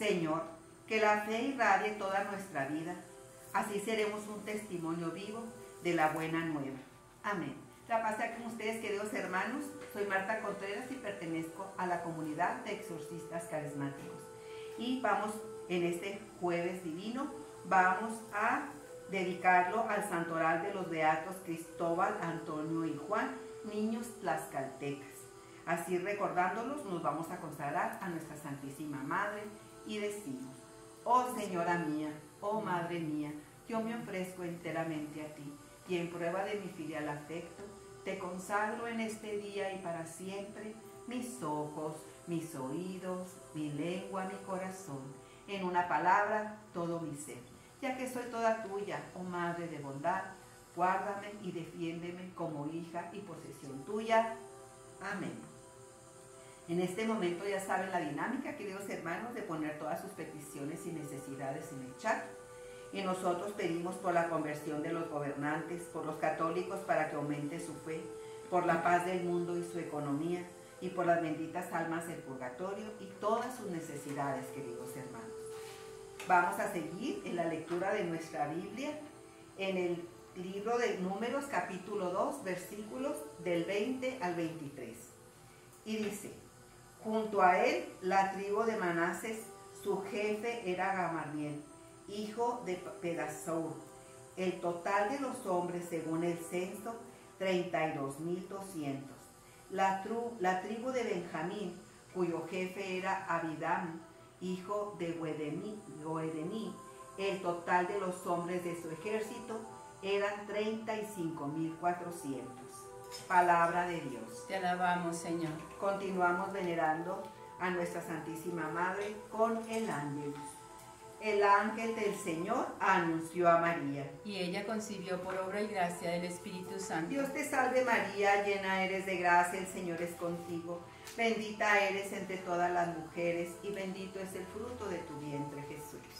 Señor, que la fe irradie toda nuestra vida. Así seremos un testimonio vivo de la buena nueva. Amén. La paz sea con ustedes, queridos hermanos. Soy Marta Contreras y pertenezco a la comunidad de exorcistas carismáticos. Y vamos en este jueves divino, vamos a dedicarlo al santoral de los beatos Cristóbal, Antonio y Juan, niños tlaxcaltecas. Así recordándolos, nos vamos a consagrar a nuestra Santísima Madre y decimos, oh Señora mía, oh Madre mía, yo me ofrezco enteramente a ti y en prueba de mi filial afecto, te consagro en este día y para siempre mis ojos, mis oídos, mi lengua, mi corazón, en una palabra, todo mi ser ya que soy toda tuya, oh Madre de bondad, guárdame y defiéndeme como hija y posesión tuya. Amén. En este momento ya saben la dinámica, queridos hermanos, de poner todas sus peticiones y necesidades en el chat. Y nosotros pedimos por la conversión de los gobernantes, por los católicos para que aumente su fe, por la paz del mundo y su economía, y por las benditas almas del purgatorio y todas sus necesidades, queridos hermanos. Vamos a seguir en la lectura de nuestra Biblia en el libro de Números capítulo 2 versículos del 20 al 23. Y dice, junto a él la tribu de Manases, su jefe era Gamaliel, hijo de Pedasur. El total de los hombres según el censo, 32.200. La, la tribu de Benjamín, cuyo jefe era Abidam, hijo de Goedemí. El total de los hombres de su ejército eran 35.400. Palabra de Dios. Te alabamos, Señor. Continuamos venerando a nuestra Santísima Madre con el ángel el ángel del Señor anunció a María. Y ella concibió por obra y gracia del Espíritu Santo. Dios te salve María, llena eres de gracia, el Señor es contigo. Bendita eres entre todas las mujeres y bendito es el fruto de tu vientre Jesús.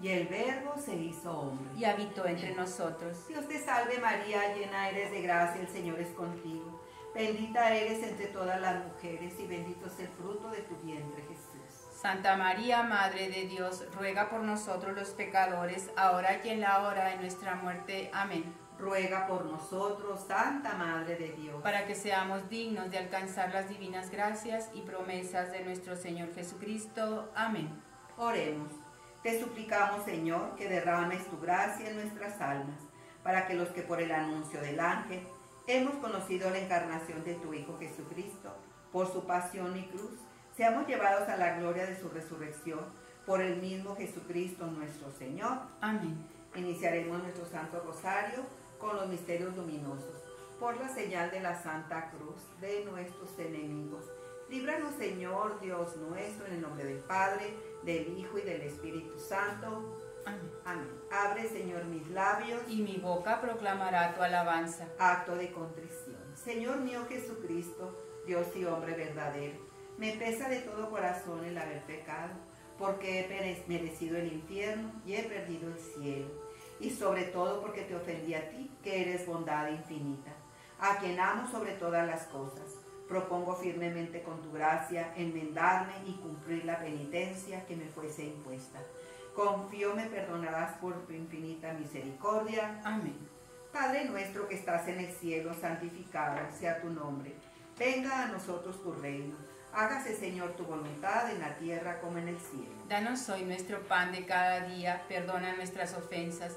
Y el Verbo se hizo hombre. Y habitó entre nosotros. Dios te salve María, llena eres de gracia, el Señor es contigo. Bendita eres entre todas las mujeres y bendito es el fruto de tu vientre Jesús. Santa María, Madre de Dios, ruega por nosotros los pecadores, ahora y en la hora de nuestra muerte. Amén. Ruega por nosotros, Santa Madre de Dios. Para que seamos dignos de alcanzar las divinas gracias y promesas de nuestro Señor Jesucristo. Amén. Oremos. Te suplicamos, Señor, que derrames tu gracia en nuestras almas, para que los que por el anuncio del ángel hemos conocido la encarnación de tu Hijo Jesucristo, por su pasión y cruz, seamos llevados a la gloria de su resurrección por el mismo Jesucristo nuestro Señor. Amén. Iniciaremos nuestro Santo Rosario con los misterios luminosos. Por la señal de la Santa Cruz de nuestros enemigos. Líbranos, Señor Dios nuestro, en el nombre del Padre, del Hijo y del Espíritu Santo. Amén. Amén. Abre, Señor, mis labios. Y mi boca proclamará tu alabanza. Acto de contrición. Señor mío Jesucristo, Dios y hombre verdadero me pesa de todo corazón el haber pecado, porque he merecido el infierno y he perdido el cielo. Y sobre todo porque te ofendí a ti, que eres bondad infinita, a quien amo sobre todas las cosas. Propongo firmemente con tu gracia enmendarme y cumplir la penitencia que me fuese impuesta. Confío me perdonarás por tu infinita misericordia. Amén. Padre nuestro que estás en el cielo, santificado sea tu nombre. Venga a nosotros tu reino Hágase, Señor, tu voluntad en la tierra como en el cielo. Danos hoy nuestro pan de cada día, perdona nuestras ofensas,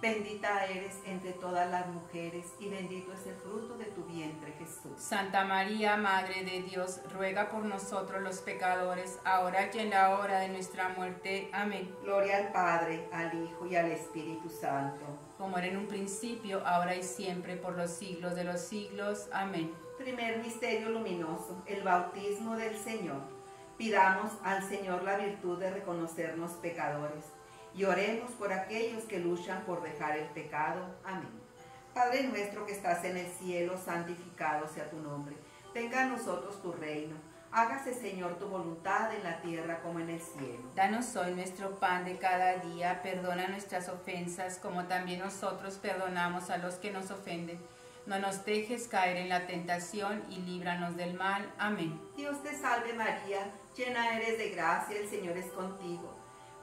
Bendita eres entre todas las mujeres y bendito es el fruto de tu vientre, Jesús. Santa María, Madre de Dios, ruega por nosotros los pecadores, ahora y en la hora de nuestra muerte. Amén. Gloria al Padre, al Hijo y al Espíritu Santo. Como era en un principio, ahora y siempre, por los siglos de los siglos. Amén. Primer misterio luminoso, el bautismo del Señor. Pidamos al Señor la virtud de reconocernos pecadores y oremos por aquellos que luchan por dejar el pecado. Amén. Padre nuestro que estás en el cielo, santificado sea tu nombre. Venga a nosotros tu reino. Hágase, Señor, tu voluntad en la tierra como en el cielo. Danos hoy nuestro pan de cada día. Perdona nuestras ofensas como también nosotros perdonamos a los que nos ofenden. No nos dejes caer en la tentación y líbranos del mal. Amén. Dios te salve María, llena eres de gracia, el Señor es contigo.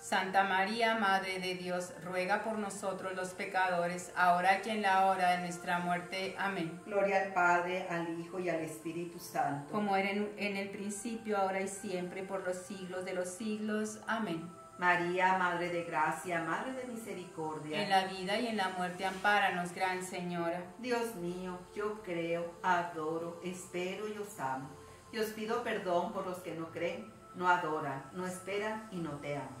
Santa María, Madre de Dios, ruega por nosotros los pecadores, ahora y en la hora de nuestra muerte. Amén. Gloria al Padre, al Hijo y al Espíritu Santo. Como era en, en el principio, ahora y siempre, por los siglos de los siglos. Amén. María, Madre de Gracia, Madre de Misericordia. En la vida y en la muerte, ampáranos, Gran Señora. Dios mío, yo creo, adoro, espero y os amo. Dios pido perdón por los que no creen, no adoran, no esperan y no te aman.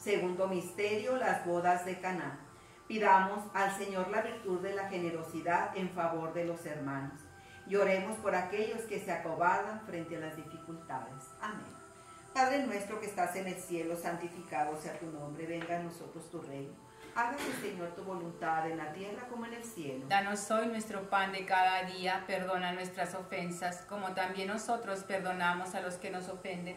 Segundo misterio, las bodas de Caná. Pidamos al Señor la virtud de la generosidad en favor de los hermanos. Y oremos por aquellos que se acobardan frente a las dificultades. Amén. Padre nuestro que estás en el cielo, santificado sea tu nombre, venga a nosotros tu reino. Hágase, Señor, tu voluntad en la tierra como en el cielo. Danos hoy nuestro pan de cada día, perdona nuestras ofensas, como también nosotros perdonamos a los que nos ofenden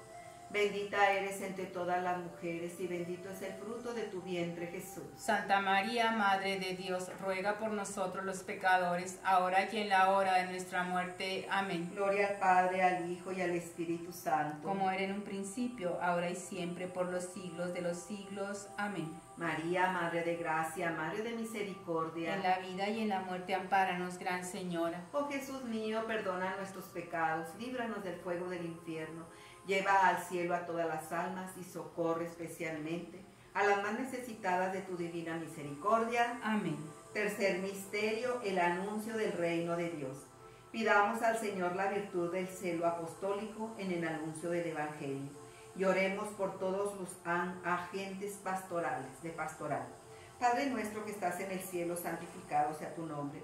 Bendita eres entre todas las mujeres y bendito es el fruto de tu vientre Jesús. Santa María, Madre de Dios, ruega por nosotros los pecadores, ahora y en la hora de nuestra muerte. Amén. Gloria al Padre, al Hijo y al Espíritu Santo. Como era en un principio, ahora y siempre, por los siglos de los siglos. Amén. María, Madre de Gracia, Madre de Misericordia. En la vida y en la muerte, ampáranos, Gran Señora. Oh Jesús mío, perdona nuestros pecados, líbranos del fuego del infierno Lleva al cielo a todas las almas y socorre especialmente a las más necesitadas de tu divina misericordia. Amén. Tercer misterio, el anuncio del reino de Dios. Pidamos al Señor la virtud del celo apostólico en el anuncio del Evangelio. Y oremos por todos los agentes pastorales de pastoral. Padre nuestro que estás en el cielo, santificado sea tu nombre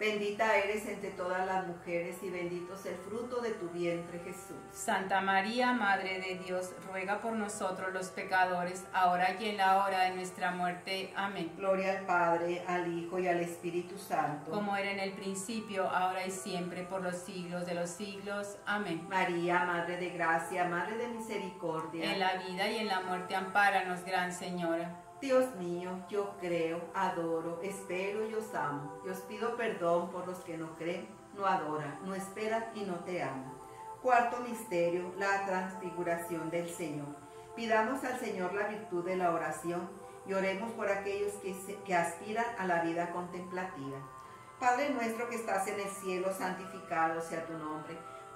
Bendita eres entre todas las mujeres y bendito es el fruto de tu vientre Jesús. Santa María, Madre de Dios, ruega por nosotros los pecadores, ahora y en la hora de nuestra muerte. Amén. Gloria al Padre, al Hijo y al Espíritu Santo. Como era en el principio, ahora y siempre, por los siglos de los siglos. Amén. María, Madre de Gracia, Madre de Misericordia. En la vida y en la muerte, ampáranos, Gran Señora. Dios mío, yo creo, adoro, espero y os amo. Y os pido perdón por los que no creen, no adoran, no esperan y no te aman. Cuarto misterio, la transfiguración del Señor. Pidamos al Señor la virtud de la oración y oremos por aquellos que, que aspiran a la vida contemplativa. Padre nuestro que estás en el cielo, santificado sea tu nombre.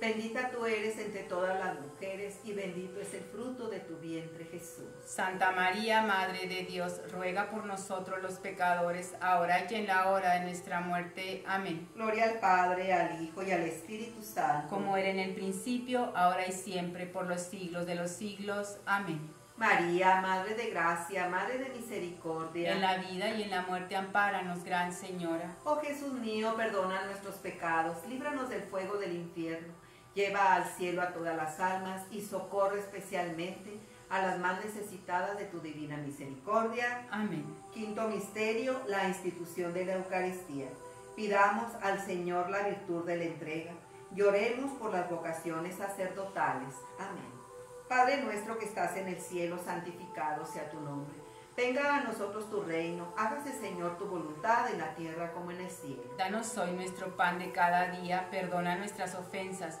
Bendita tú eres entre todas las mujeres y bendito es el fruto de tu vientre Jesús. Santa María, Madre de Dios, ruega por nosotros los pecadores, ahora y en la hora de nuestra muerte. Amén. Gloria al Padre, al Hijo y al Espíritu Santo. Como era en el principio, ahora y siempre, por los siglos de los siglos. Amén. María, Madre de Gracia, Madre de Misericordia. En la vida y en la muerte, ampáranos, Gran Señora. Oh Jesús mío, perdona nuestros pecados, líbranos del fuego del infierno Lleva al cielo a todas las almas y socorre especialmente a las más necesitadas de tu divina misericordia. Amén. Quinto misterio, la institución de la Eucaristía. Pidamos al Señor la virtud de la entrega. Lloremos por las vocaciones sacerdotales. Amén. Padre nuestro que estás en el cielo, santificado sea tu nombre. Venga a nosotros tu reino, hágase Señor tu voluntad en la tierra como en el cielo. Danos hoy nuestro pan de cada día, perdona nuestras ofensas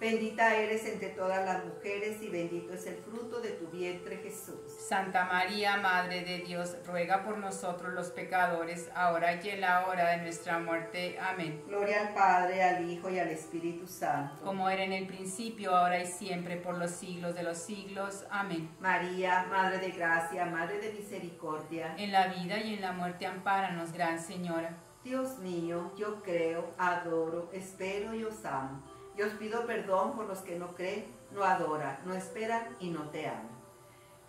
Bendita eres entre todas las mujeres y bendito es el fruto de tu vientre Jesús. Santa María, Madre de Dios, ruega por nosotros los pecadores, ahora y en la hora de nuestra muerte. Amén. Gloria al Padre, al Hijo y al Espíritu Santo. Como era en el principio, ahora y siempre, por los siglos de los siglos. Amén. María, Madre de Gracia, Madre de Misericordia. En la vida y en la muerte, ampáranos, Gran Señora. Dios mío, yo creo, adoro, espero y os amo. Yo pido perdón por los que no creen, no adoran, no esperan y no te aman.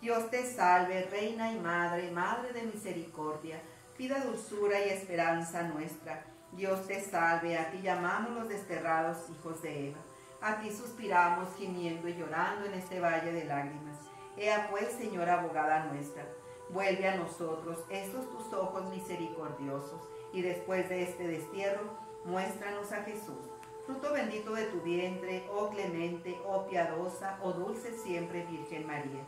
Dios te salve, Reina y Madre, Madre de misericordia, pida dulzura y esperanza nuestra. Dios te salve, a ti llamamos los desterrados hijos de Eva. A ti suspiramos, gimiendo y llorando en este valle de lágrimas. Ea pues, Señora abogada nuestra, vuelve a nosotros estos tus ojos misericordiosos, y después de este destierro, muéstranos a Jesús fruto bendito de tu vientre, oh clemente, oh piadosa, oh dulce siempre Virgen María.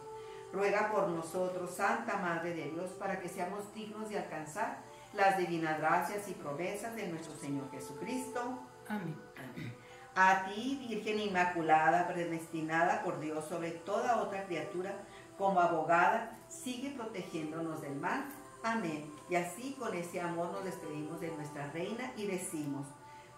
Ruega por nosotros, Santa Madre de Dios, para que seamos dignos de alcanzar las divinas gracias y promesas de nuestro Señor Jesucristo. Amén. A ti, Virgen Inmaculada, predestinada por Dios sobre toda otra criatura, como abogada, sigue protegiéndonos del mal. Amén. Y así con ese amor nos despedimos de nuestra Reina y decimos,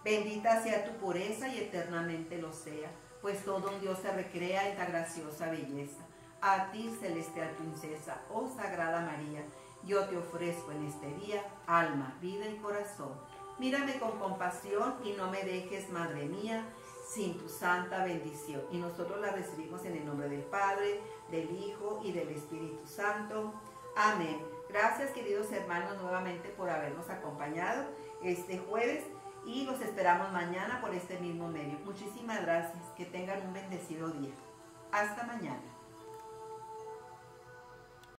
Bendita sea tu pureza y eternamente lo sea, pues todo un Dios se recrea en ta graciosa belleza. A ti, celestial princesa, oh Sagrada María, yo te ofrezco en este día alma, vida y corazón. Mírame con compasión y no me dejes, Madre mía, sin tu santa bendición. Y nosotros la recibimos en el nombre del Padre, del Hijo y del Espíritu Santo. Amén. Gracias queridos hermanos nuevamente por habernos acompañado este jueves y los esperamos mañana por este mismo medio. Muchísimas gracias. Que tengan un bendecido día. Hasta mañana.